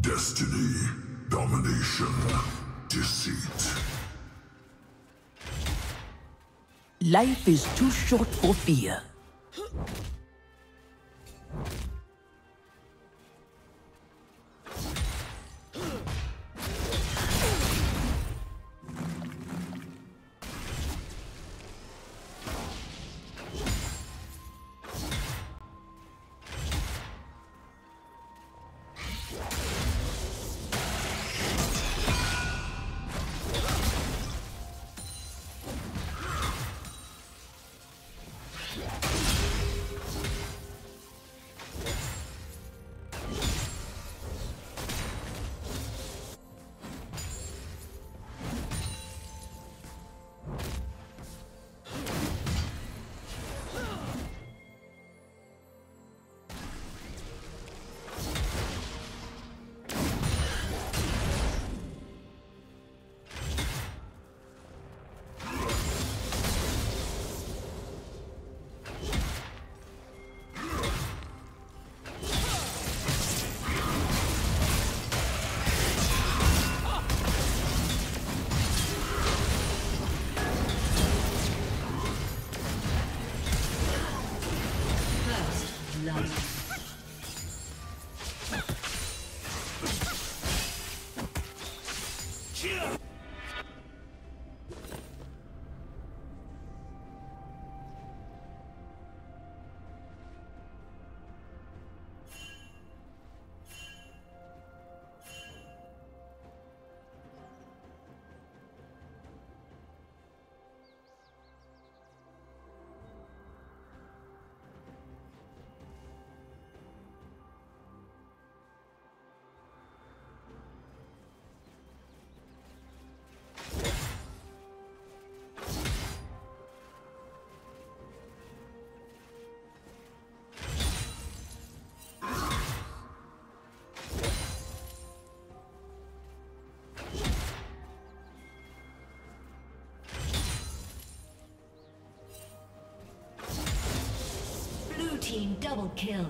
Destiny, domination, deceit. Life is too short for fear. Team double kill.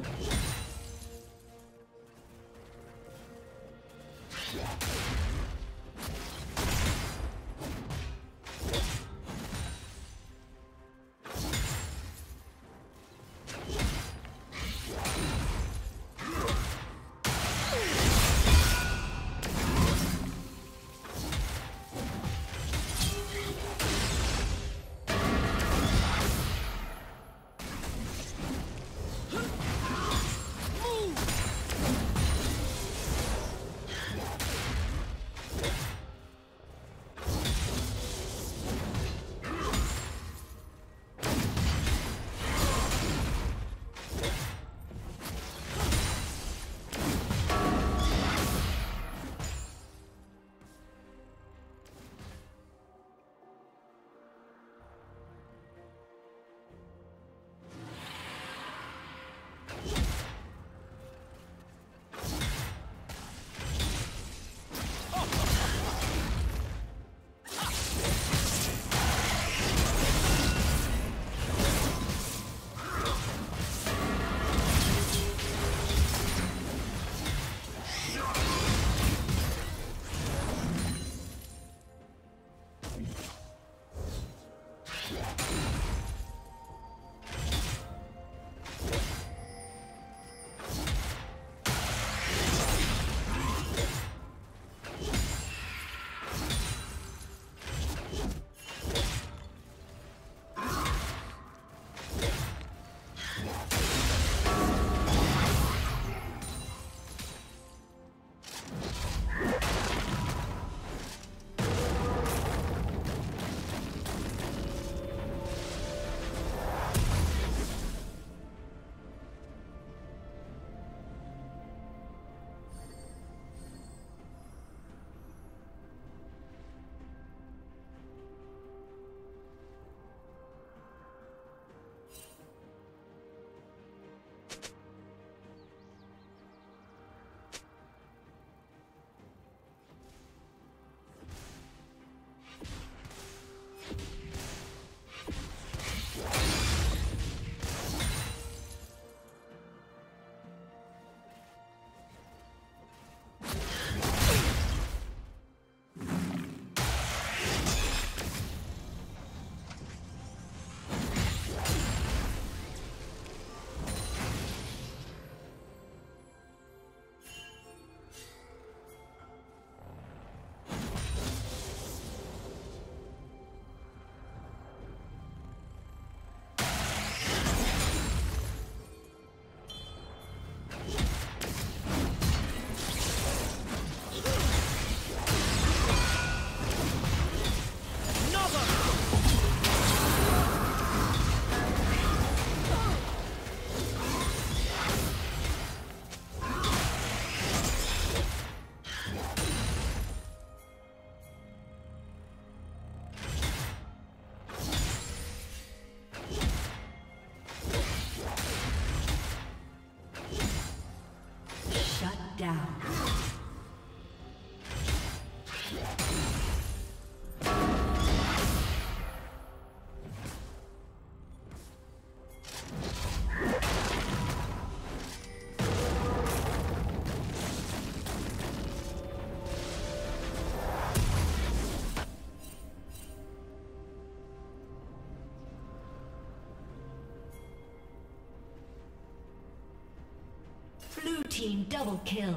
team double kill.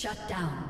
Shut down.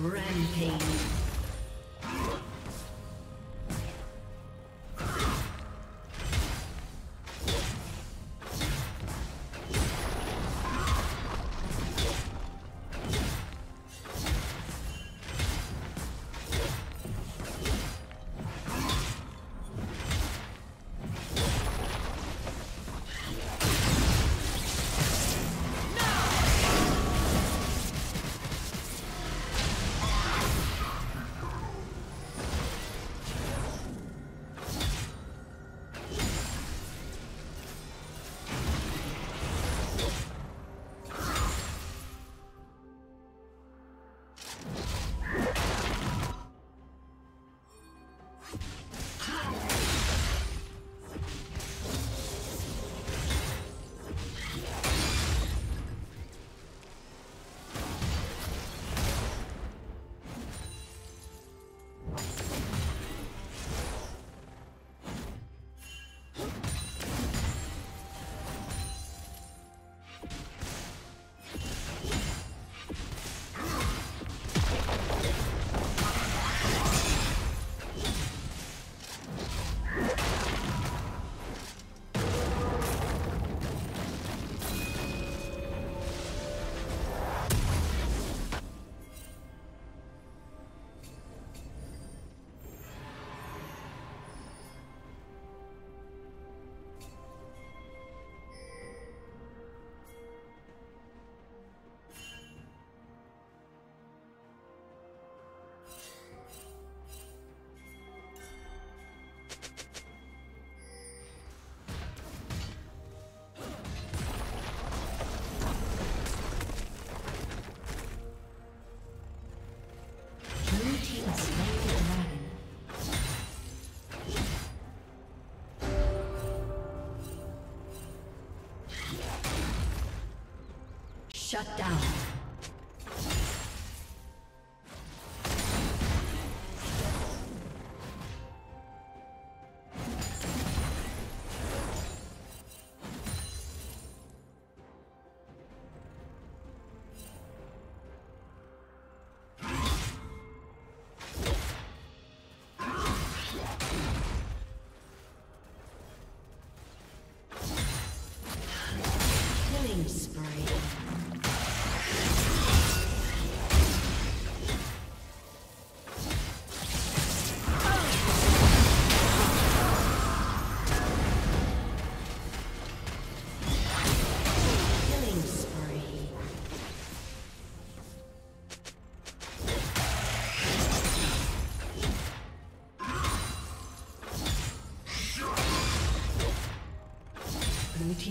Rampage. Shut down.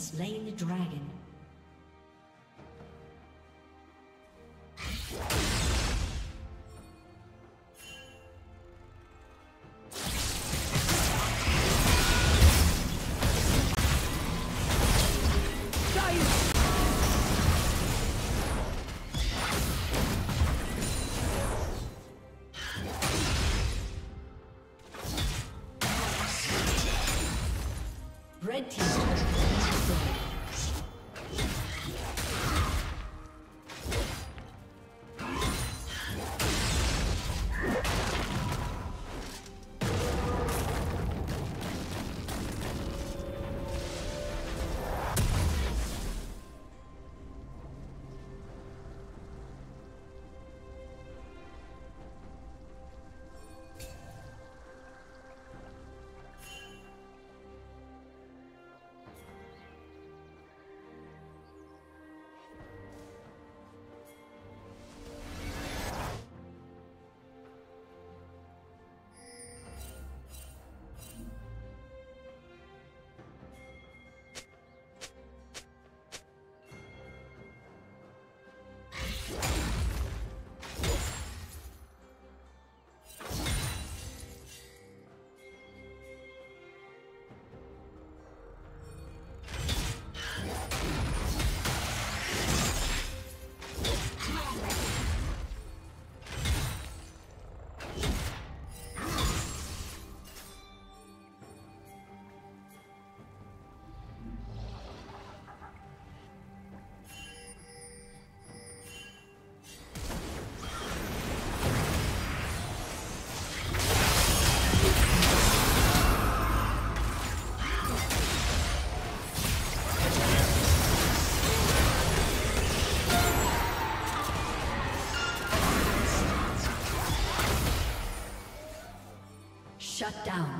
slain the dragon. Shut down.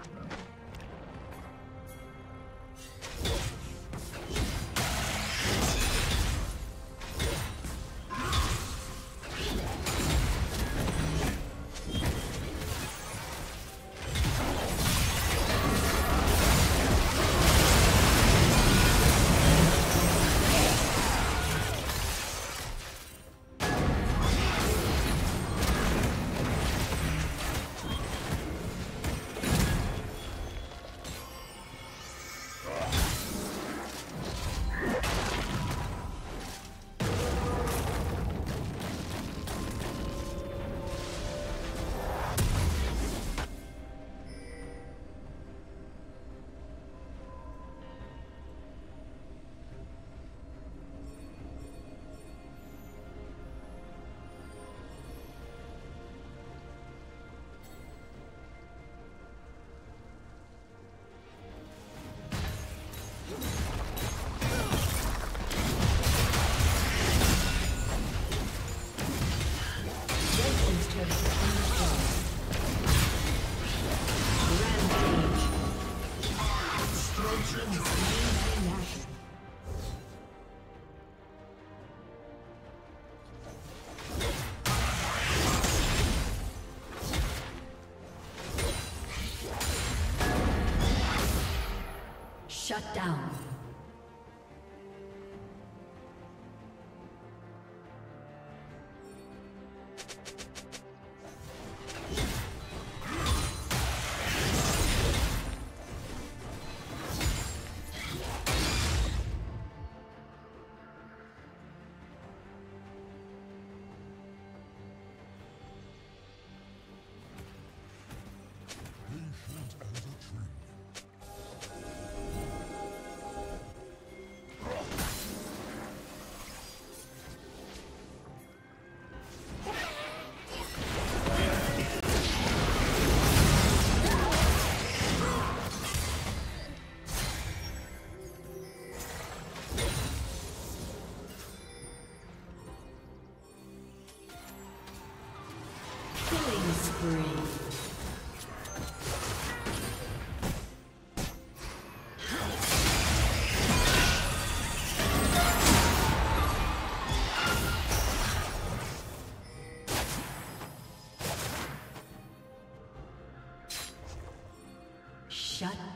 Shut down.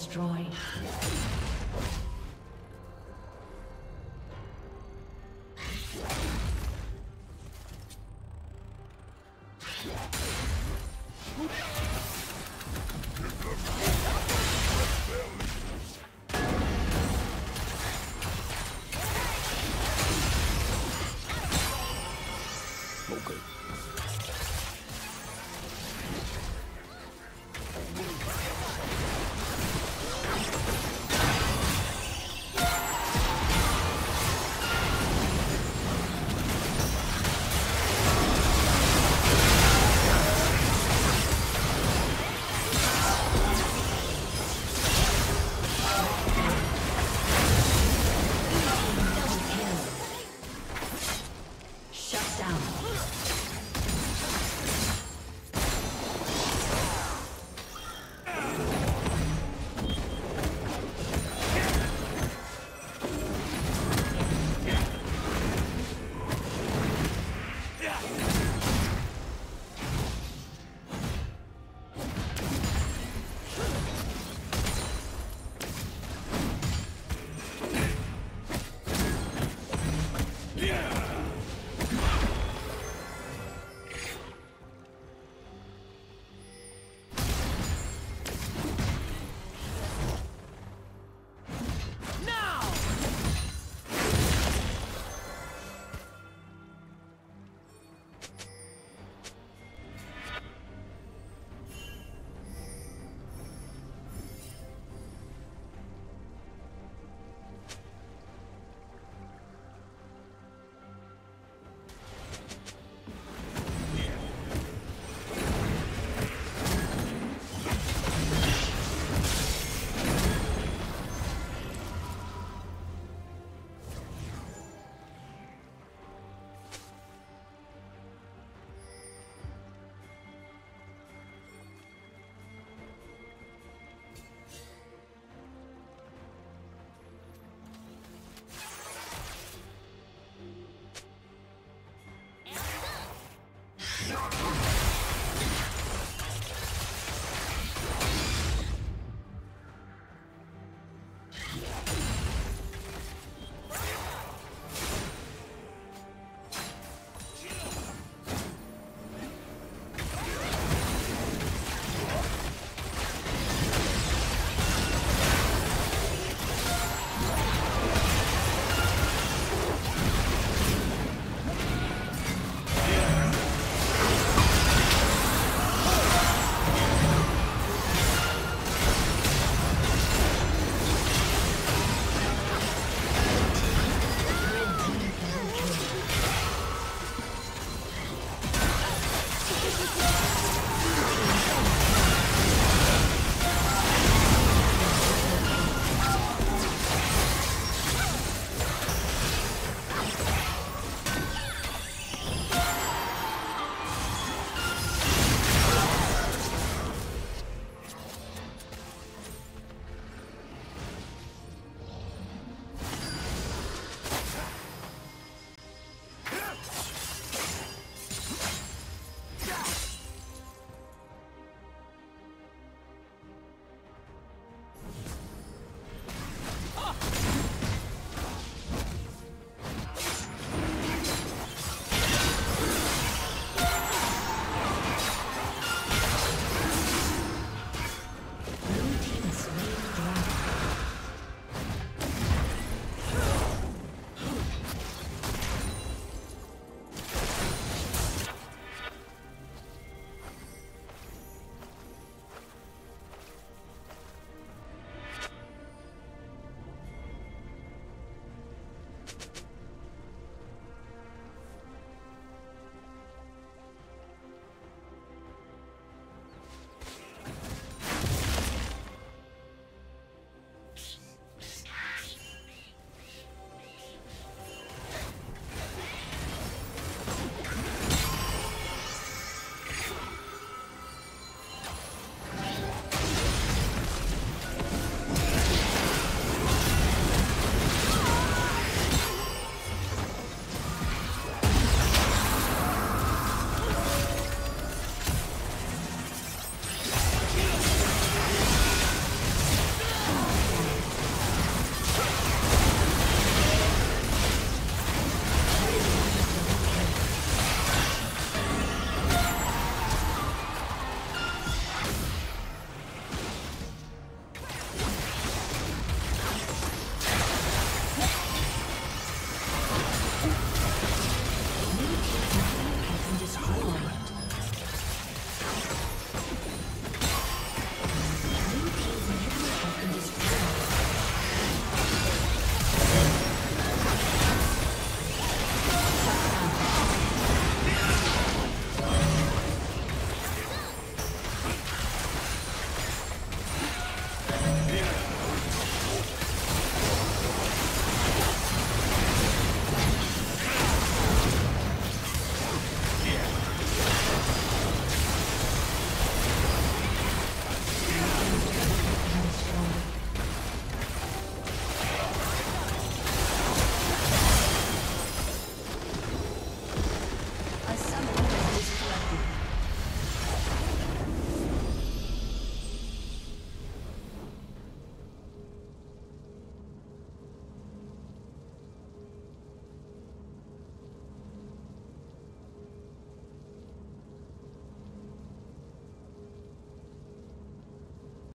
Destroyed.